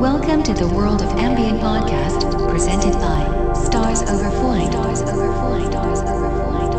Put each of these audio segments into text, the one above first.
Welcome to the World of Ambient podcast, presented by Stars Over Flight. Stars. Stars.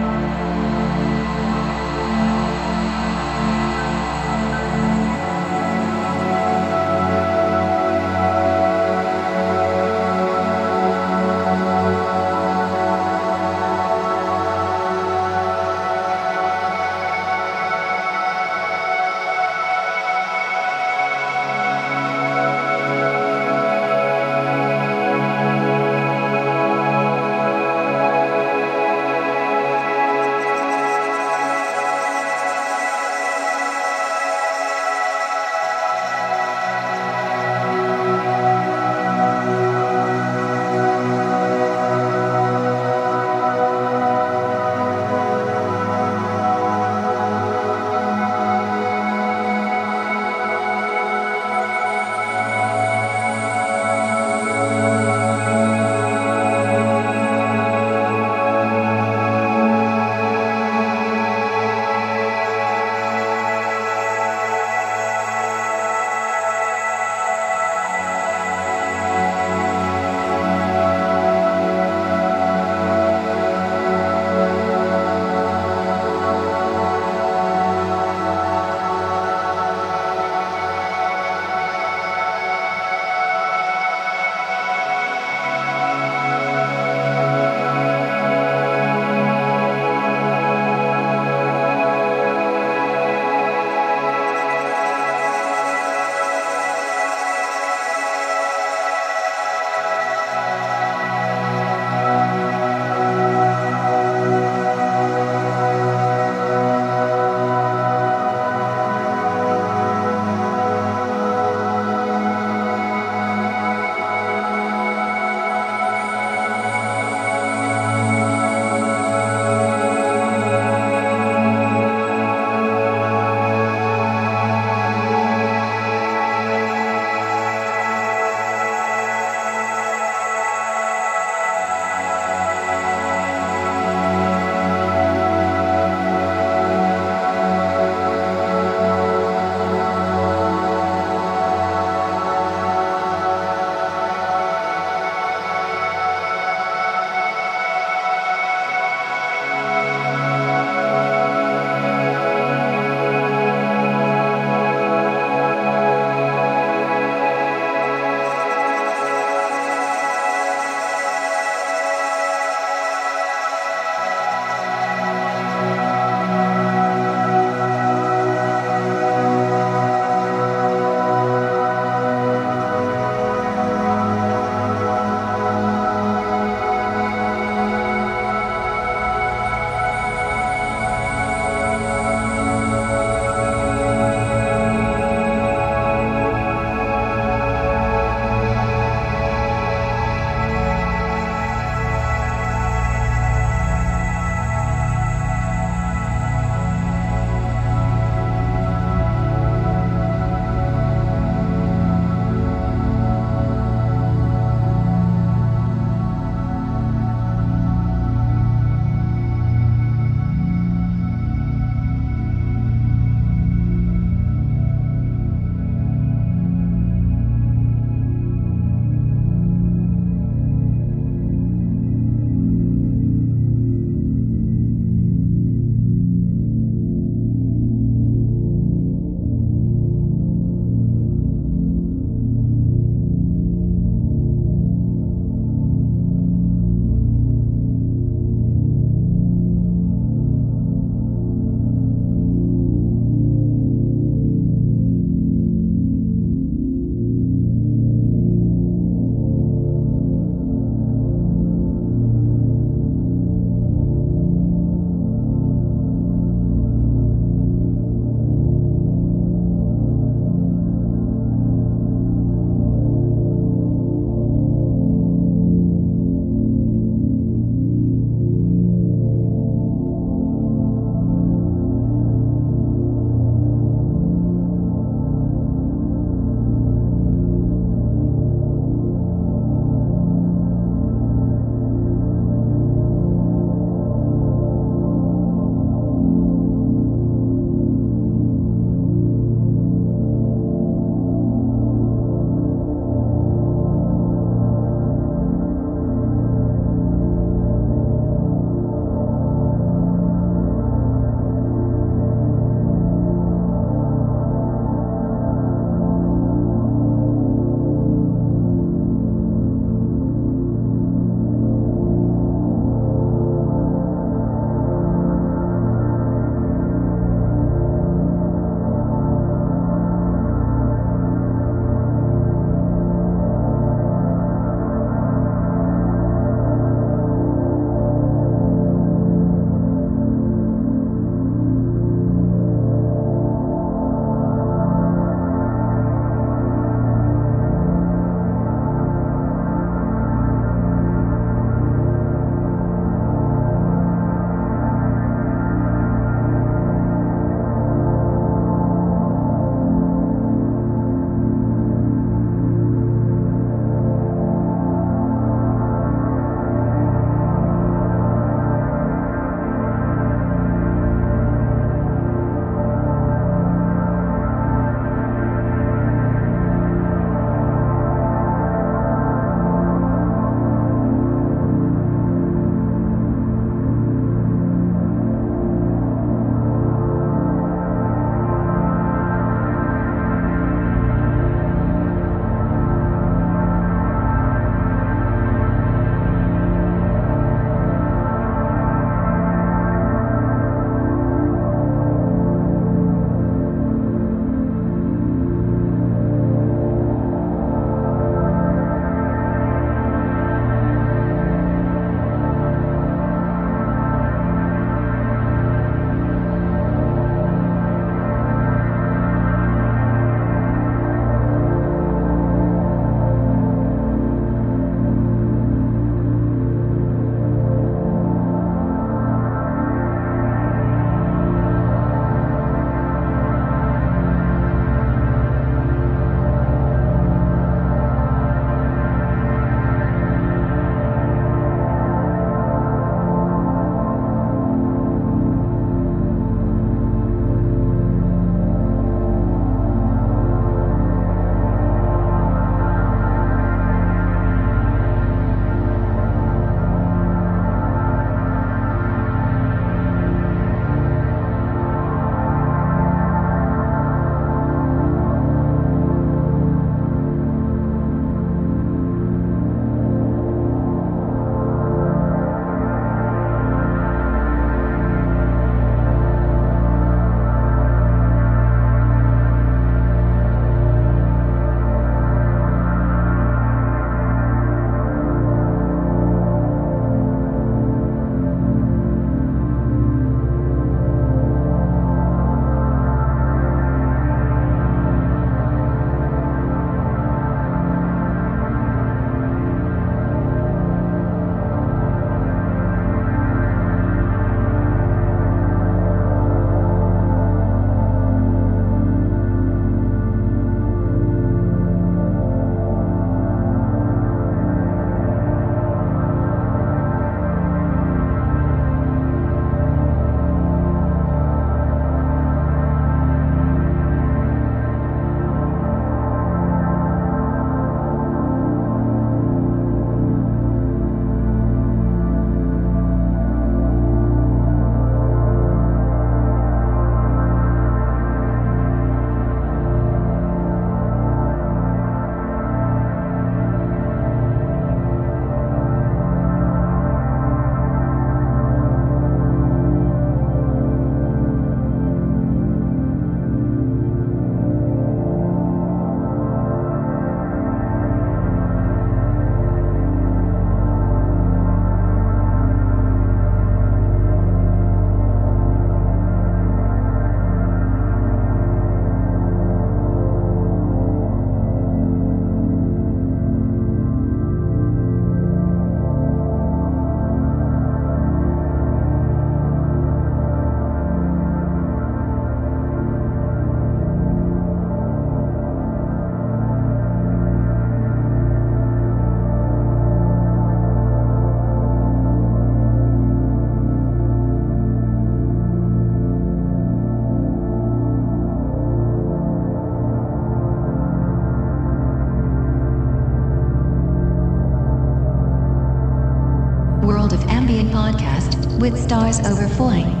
Stars overflowing.